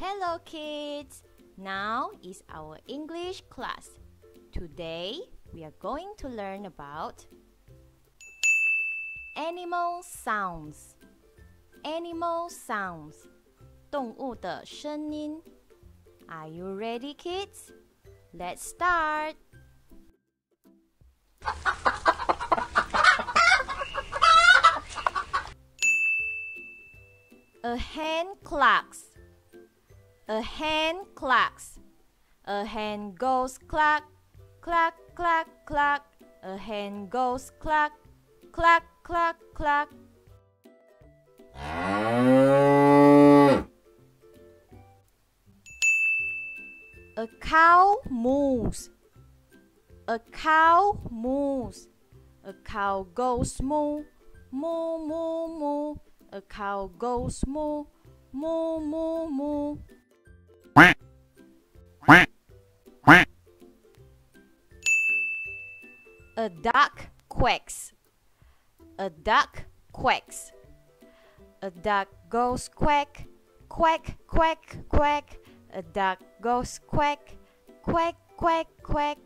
Hello, kids! Now is our English class. Today we are going to learn about animal sounds. Animal sounds. 动物的声音. Are you ready, kids? Let's start. A hen clucks. A hen clucks. A hen goes cluck, cluck, cluck, cluck. A hen goes cluck, cluck, cluck, cluck. A cow moves. A cow moves. A cow goes moo, moo, moo, moo. A cow goes moo, moo, moo, moo. A duck quacks. A duck quacks. A duck goes quack, quack, quack, quack. A duck goes quack, quack, quack, quack.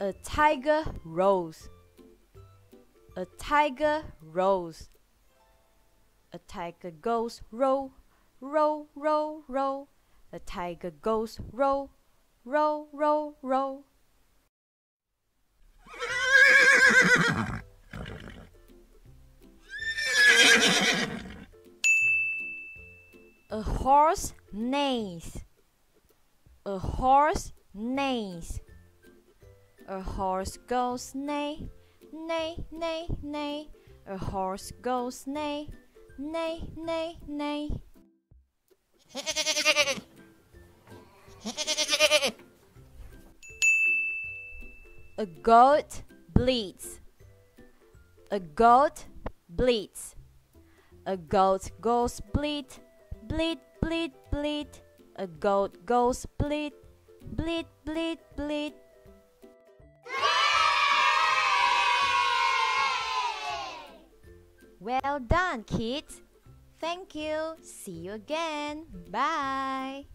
A tiger roars. A tiger roars. A tiger goes row, row, row, row. A tiger goes row, row, row, row. A horse neighs. A horse neighs. A horse goes neigh, neigh, neigh, neigh. A horse goes neigh, neigh, neigh, neigh. A goat bleats. A goat bleats. A goat goes bleat, bleat, bleat, bleat. A goat goes bleat, bleat, bleat, bleat. Well done, kids. Thank you. See you again. Bye.